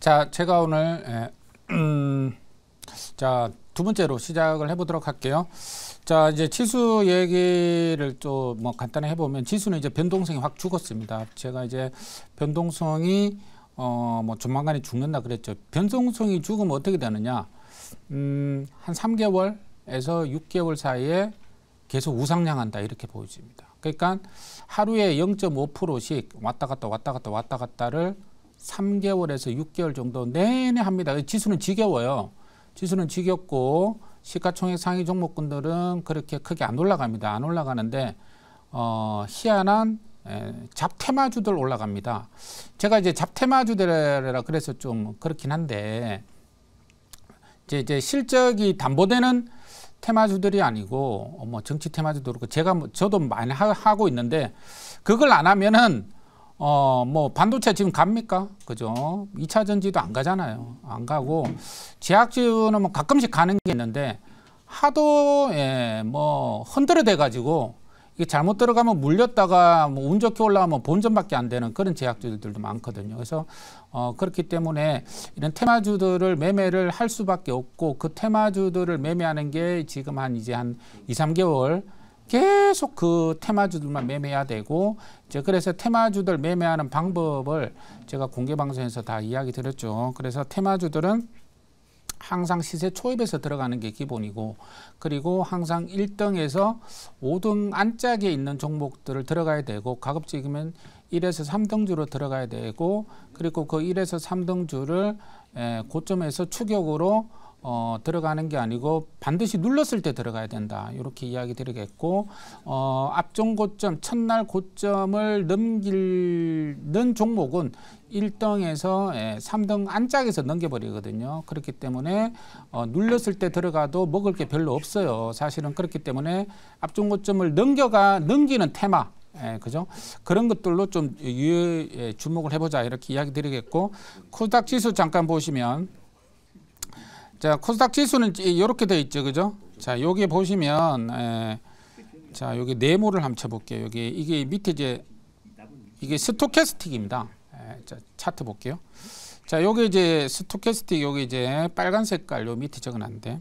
자, 제가 오늘 에, 음, 자, 두 번째로 시작을 해보도록 할게요. 자, 이제 지수 얘기를 좀 뭐 간단히 해보면 지수는 이제 변동성이 확 죽었습니다. 제가 이제 변동성이 어, 뭐 조만간에 죽는다 그랬죠. 변동성이 죽으면 어떻게 되느냐? 음, 한 3개월에서 6개월 사이에 계속 우상향한다 이렇게 보여집니다. 그러니까 하루에 0.5%씩 왔다 갔다 왔다 갔다 왔다 갔다를 3개월에서 6개월 정도 내내 합니다. 지수는 지겨워요. 지수는 지겹고 시가총액 상위 종목군들은 그렇게 크게 안 올라갑니다. 안 올라가는데 어, 희한한 에, 잡테마주들 올라갑니다. 제가 이제 잡테마주들이라 그래서 좀 그렇긴 한데 이제, 이제 실적이 담보되는 테마주들이 아니고 어, 뭐 정치 테마주도 그렇고 제가 뭐 저도 많이 하, 고 있는데 그걸 안 하면은 어, 뭐, 반도체 지금 갑니까? 그죠? 2차 전지도 안 가잖아요. 안 가고, 제약주는 뭐 가끔씩 가는 게 있는데, 하도, 예, 뭐, 흔들어 돼가지고, 이게 잘못 들어가면 물렸다가 뭐 운 좋게 올라가면 본전밖에 안 되는 그런 제약주들도 많거든요. 그래서, 어, 그렇기 때문에 이런 테마주들을 매매를 할 수밖에 없고, 그 테마주들을 매매하는 게 지금 한 이제 한 2, 3개월 계속 그 테마주들만 매매해야 되고 이제 그래서 테마주들 매매하는 방법을 제가 공개 방송에서 다 이야기 드렸죠. 그래서 테마주들은 항상 시세 초입에서 들어가는 게 기본이고 그리고 항상 1등에서 5등 안짝에 있는 종목들을 들어가야 되고 가급적이면 1에서 3등주로 들어가야 되고 그리고 그 1에서 3등주를 고점에서 추격으로 어, 들어가는 게 아니고 반드시 눌렀을 때 들어가야 된다. 이렇게 이야기 드리겠고 어, 앞종 고점, 첫날 고점을 넘기는 종목은 1등에서 예, 3등 안짝에서 넘겨버리거든요. 그렇기 때문에 어, 눌렀을 때 들어가도 먹을 게 별로 없어요. 사실은 그렇기 때문에 앞종 고점을 넘겨가 넘기는 테마 예, 그죠? 그런 것들로 좀 유, 예, 주목을 해보자 이렇게 이야기 드리겠고 코스닥 지수 잠깐 보시면 자, 코스닥 지수는 이렇게 돼 있죠. 그죠? 자, 여기 보시면 에, 자, 여기 네모를 한번 쳐 볼게요. 여기 이게 밑에 이제 이게 스토캐스틱입니다. 에, 자, 차트 볼게요. 자, 여기 이제 스토캐스틱 여기 이제 빨간 색깔 요 밑에 적어 놨는데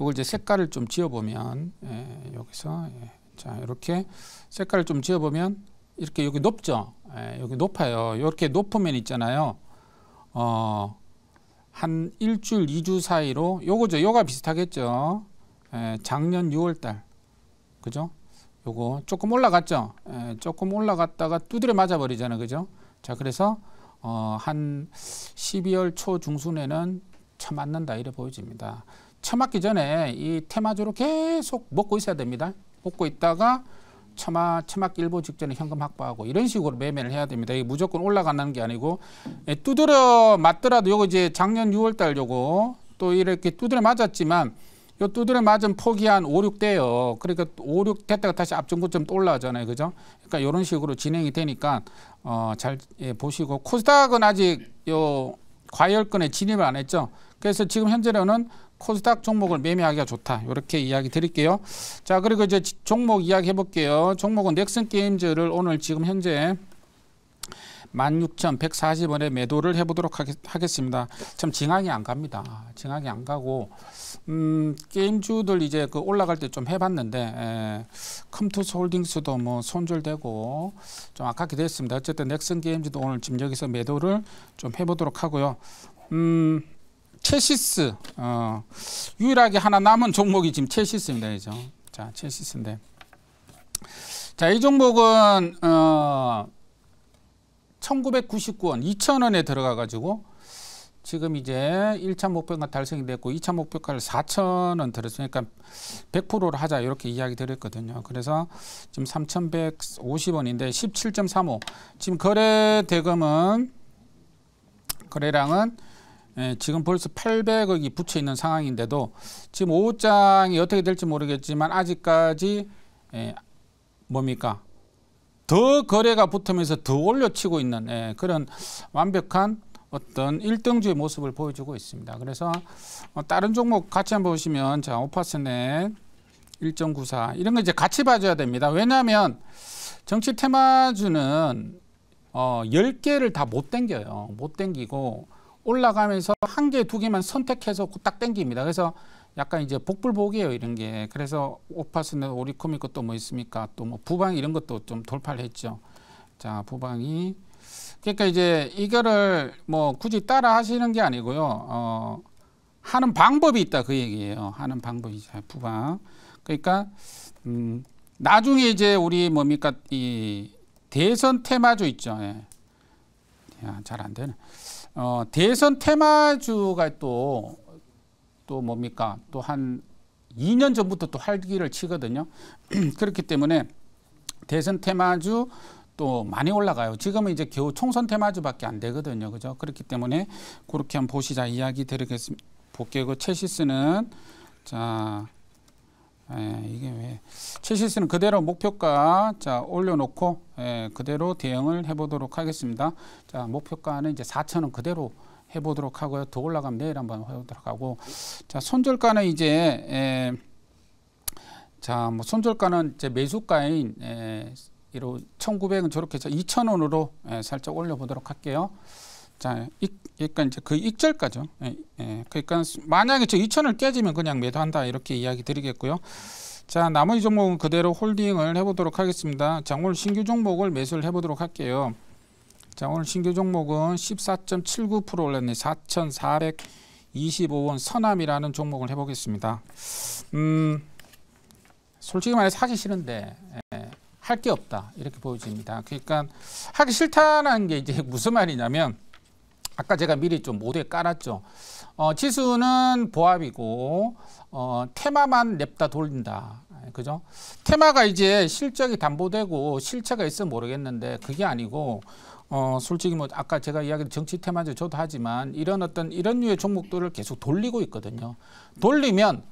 이걸 이제 색깔을 좀 지어 보면 에, 여기서 예, 자, 이렇게 색깔을 좀 지어 보면 이렇게 여기 높죠. 에, 여기 높아요. 이렇게 높으면 있잖아요. 어, 한 일주일, 이주 사이로 요거죠. 요가 비슷하겠죠. 에, 작년 6월 달. 그죠? 요거 조금 올라갔죠. 에, 조금 올라갔다가 두드려 맞아 버리잖아요. 그죠? 자, 그래서 어, 한 12월 초 중순에는 처맞는다 이래 보여집니다. 처맞기 전에 이 테마주로 계속 먹고 있어야 됩니다. 먹고 있다가 처마 처막 일보 직전에 현금 확보하고 이런 식으로 매매를 해야 됩니다. 이게 무조건 올라가는 게 아니고 예, 두드려 맞더라도 요거 이제 작년 6월 달 요거 또 이렇게 두드려 맞았지만 요 두드려 맞은 폭이 한 5, 6대요. 그러니까 5, 6 됐다가 다시 앞전 고점 또 올라가잖아요. 그죠? 그러니까 이런 식으로 진행이 되니까 어, 잘 예, 보시고 코스닥은 아직 요 과열권에 진입을 안 했죠. 그래서 지금 현재로는 코스닥 종목을 매매하기가 좋다. 이렇게 이야기 드릴게요. 자, 그리고 이제 종목 이야기 해볼게요. 종목은 넥슨 게임즈를 오늘 지금 현재 16,140원에 매도를 해보도록 하겠 습니다. 참 징하게 안 갑니다. 징하게 안 가고 음, 게임주들 이제 그 올라갈 때 좀 해봤는데 에, 컴투스 홀딩스도 뭐 손절되고 좀 아깝게 됐습니다. 어쨌든 넥슨 게임즈도 오늘 지금 여기서 매도를 좀 해보도록 하고요. 음, 체시스 어, 유일하게 하나 남은 종목이 지금 체시스입니다. 그죠? 자, 체시스인데. 자, 이 종목은 어, 1999원, 2,000원에 들어가 가지고 지금 이제 1차 목표가 달성이 됐고 2차 목표가를 4,000원 들었으니까 100%를 하자 이렇게 이야기 드렸거든요. 그래서 지금 3,150원인데 17.35. 지금 거래 대금은 거래량은 예, 지금 벌써 800억이 붙여 있는 상황인데도 지금 5장이 어떻게 될지 모르겠지만 아직까지 예, 뭡니까? 더 거래가 붙으면서 더 올려치고 있는 예, 그런 완벽한 어떤 1등주의 모습을 보여주고 있습니다. 그래서 어, 다른 종목 같이 한번 보시면 자 오파스넷 1.94 이런 거 이제 같이 봐줘야 됩니다. 왜냐하면 정치 테마주는 어, 10개를 다 못 땡겨요. 못 땡기고 올라가면서 한 개, 두 개만 선택해서 딱 땡깁니다. 그래서 약간 이제 복불복이에요, 이런 게. 그래서 오파스는 오리코미 것도 뭐 있습니까? 또 뭐 부방 이런 것도 좀 돌파를 했죠. 자, 부방이 그러니까 이제 이거를 뭐 굳이 따라 하시는 게 아니고요. 어, 하는 방법이 있다 그 얘기예요. 하는 방법이 자, 부방. 그러니까 음, 나중에 이제 우리 뭡니까 이 대선 테마주 있죠. 예. 잘안 되네. 어, 대선 테마주가 또, 또 뭡니까? 또 한 2년 전부터 또 활기를 치거든요. 그렇기 때문에 대선 테마주 또 많이 올라가요. 지금은 이제 겨우 총선 테마주밖에 안 되거든요. 그죠? 그렇기 때문에 그렇게 한번 보시자 이야기 드리겠습니다. 볼게요. 그 체시스는 자 예, 이게 왜 체시스는 그대로 목표가 자 올려놓고 예, 그대로 대응을 해보도록 하겠습니다. 자 목표가는 이제 4천원 그대로 해보도록 하고요. 더 올라가면 내일 한번 해보도록 하고 자 손절가는 이제 예, 자뭐 손절가는 이제 매수가인 예, 이로 1,900은 저렇게 해서 2,000원으로 예, 살짝 올려보도록 할게요. 자, 이, 그러니까 이제 그 익절가죠. 예, 예. 그러니까 만약에 저 2천을 깨지면 그냥 매도한다 이렇게 이야기 드리겠고요. 자, 나머지 종목은 그대로 홀딩을 해보도록 하겠습니다. 자, 오늘 신규 종목을 매수를 해보도록 할게요. 자, 오늘 신규 종목은 14.79% 올랐네. 4,425원 선암이라는 종목을 해보겠습니다. 음, 솔직히 말해 사기 싫은데 예, 할게 없다 이렇게 보여집니다. 그러니까 하기 싫다는 게 이제 무슨 말이냐면 아까 제가 미리 좀 모두에 깔았죠. 어, 지수는 보합이고 어, 테마만 냅다 돌린다. 그죠? 테마가 이제 실적이 담보되고 실체가 있으면 모르겠는데 그게 아니고 어, 솔직히 뭐 아까 제가 이야기한 정치 테마죠. 저도 하지만 이런 어떤 이런 류의 종목들을 계속 돌리고 있거든요. 돌리면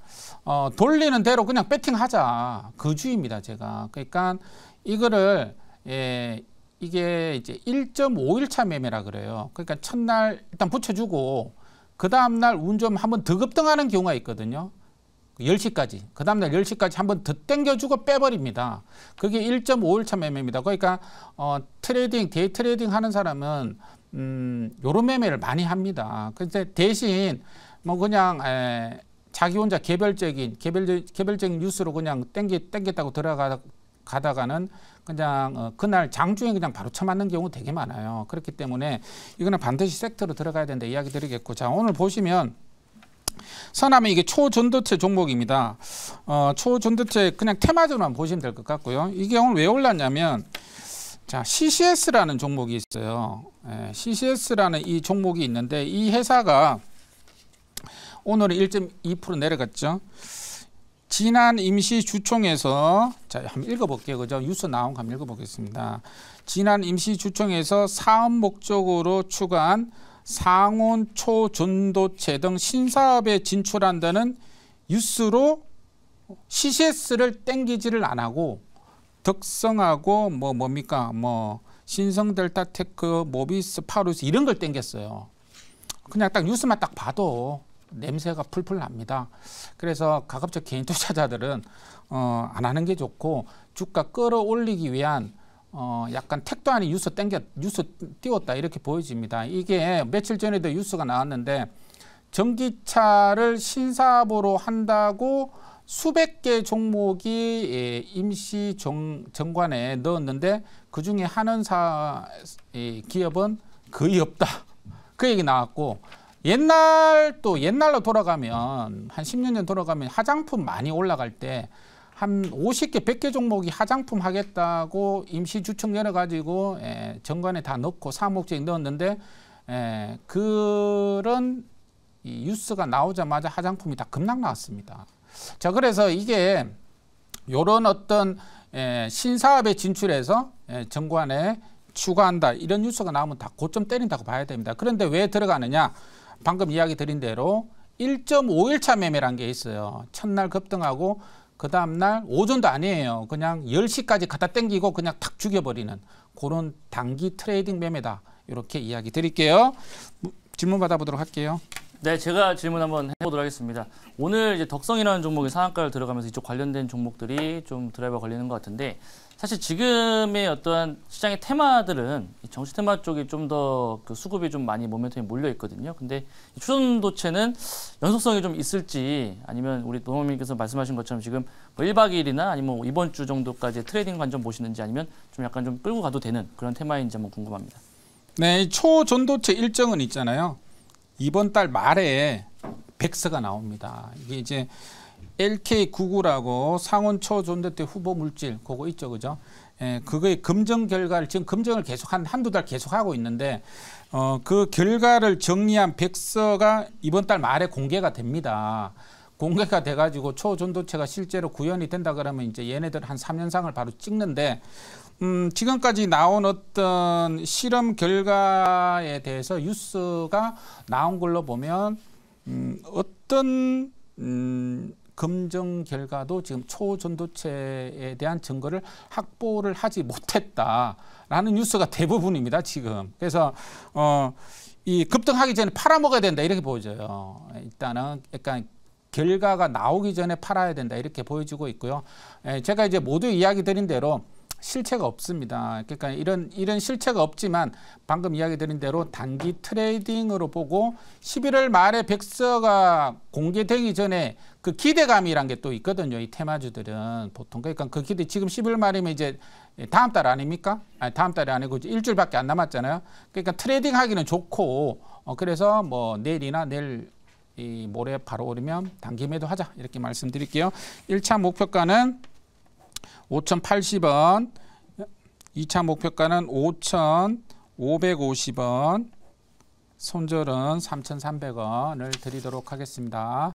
어, 돌리는 대로 그냥 배팅하자. 그 주의입니다. 제가. 그러니까 이거를 예, 이게 이제 1.5일차 매매라 그래요. 그러니까 첫날 일단 붙여주고 그 다음날 오전 한번 더 급등하는 경우가 있거든요. 10시까지. 그 다음날 10시까지 한번 더 땡겨주고 빼버립니다. 그게 1.5일차 매매입니다. 그러니까 어, 트레이딩, 데이 트레이딩 하는 사람은 음, 요런 매매를 많이 합니다. 근데 대신 뭐 그냥 에, 자기 혼자 개별적인 개별 개별적인 뉴스로 그냥 땡기 땡겼다고 들어가 가다가는 그냥 어, 그날 장중에 그냥 바로 쳐맞는 경우 되게 많아요. 그렇기 때문에 이거는 반드시 섹터로 들어가야 된다 이야기 드리겠고 자 오늘 보시면 선암은 이게 초전도체 종목입니다. 어, 초전도체 그냥 테마적으로만 보시면 될 것 같고요. 이게 오늘 왜 올랐냐면 자 CCS라는 종목이 있어요. 예, CCS라는 이 종목이 있는데 이 회사가 오늘은 1.2% 내려갔죠. 지난 임시주총에서 자 한번 읽어볼게요. 그죠? 뉴스 나온 거 한번 읽어보겠습니다. 지난 임시주총에서 사업 목적으로 추가한 상온 초전도체 등 신사업에 진출한다는 뉴스로 CCS를 땡기지를 안 하고 덕성하고 뭐 뭡니까 뭐 신성델타테크, 모비스, 파루스 이런 걸 땡겼어요. 그냥 딱 뉴스만 딱 봐도 냄새가 풀풀 납니다. 그래서 가급적 개인 투자자들은 어, 안 하는 게 좋고 주가 끌어올리기 위한 어, 약간 택도 아닌 뉴스 땡겨 뉴스 띄웠다 이렇게 보여집니다. 이게 며칠 전에도 뉴스가 나왔는데 전기차를 신사업으로 한다고 수백 개 종목이 예, 임시 정, 정관에 넣었는데 그 중에 하는 사 기업은 거의 없다. 그 얘기 나왔고 옛날 또 옛날로 돌아가면 한 10년 전 돌아가면 화장품 많이 올라갈 때 한 50개, 100개 종목이 화장품 하겠다고 임시 주청 열어 가지고 예, 정관에 다 넣고 사목적에 넣었는데 예, 그런 이 뉴스가 나오자마자 화장품이 다 급락 나왔습니다. 자, 그래서 이게 요런 어떤 예, 신사업에 진출해서 예, 정관에 추가한다 이런 뉴스가 나오면 다 고점 때린다고 봐야 됩니다. 그런데 왜 들어가느냐? 방금 이야기 드린 대로 1.5일차 매매란 게 있어요. 첫날 급등하고 그 다음날 오전도 아니에요. 그냥 10시까지 갖다 땡기고 그냥 탁 죽여버리는 그런 단기 트레이딩 매매다. 이렇게 이야기 드릴게요. 질문 받아보도록 할게요. 네, 제가 질문 한번 해보도록 하겠습니다. 오늘 이제 덕성이라는 종목이 상한가를 들어가면서 이쪽 관련된 종목들이 좀 드라이브 걸리는 것 같은데 사실 지금의 어떠한 시장의 테마들은 이 정치 테마 쪽이 좀 더 그 수급이 좀 많이 모멘텀이 몰려 있거든요. 근데 이 초전도체는 연속성이 좀 있을지 아니면 우리 노무님께서 말씀하신 것처럼 지금 뭐 1박 2일이나 아니면 뭐 이번 주 정도까지 트레이딩 관점 보시는지 아니면 좀 약간 좀 끌고 가도 되는 그런 테마인지 한번 궁금합니다. 네, 이 초전도체 일정은 있잖아요. 이번 달 말에 백서가 나옵니다. 이게 이제 LK99라고 상온 초전도체 후보 물질 그거 있죠, 그죠? 예, 그거의 검증 결과를 지금 검증을 계속 한 한두 달 계속 하고 있는데 어, 그 결과를 정리한 백서가 이번 달 말에 공개가 됩니다. 공개가 돼가지고 초전도체가 실제로 구현이 된다 그러면 이제 얘네들 한 3년상을 바로 찍는데 음, 지금까지 나온 어떤 실험 결과에 대해서 뉴스가 나온 걸로 보면 음, 어떤 음, 검증 결과도 지금 초전도체에 대한 증거를 확보를 하지 못했다라는 뉴스가 대부분입니다 지금. 그래서 어, 이 급등하기 전에 팔아먹어야 된다 이렇게 보여져요. 일단은 약간 결과가 나오기 전에 팔아야 된다 이렇게 보여지고 있고요. 에, 제가 이제 모두 이야기 드린 대로 실체가 없습니다. 그러니까 이런 이런 실체가 없지만 방금 이야기 드린 대로 단기 트레이딩으로 보고 11월 말에 백서가 공개되기 전에 그 기대감이란 게 또 있거든요. 이 테마주들은 보통 그러니까 그 기대 지금 11월 말이면 이제 다음 달 아닙니까? 아니 다음 달이 아니고 일주일밖에 안 남았잖아요. 그러니까 트레이딩 하기는 좋고 어, 그래서 뭐 내일이나 내일 이 모레 바로 오르면 단기 매도 하자 이렇게 말씀드릴게요. 1차 목표가는 5,080원, 2차 목표가는 5,550원, 손절은 3,300원을 드리도록 하겠습니다.